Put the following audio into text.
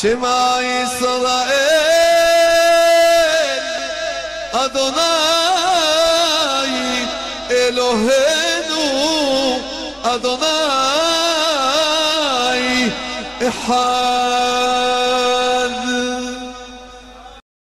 Shemai Israel Adonai Eloheinu Adonai Echad.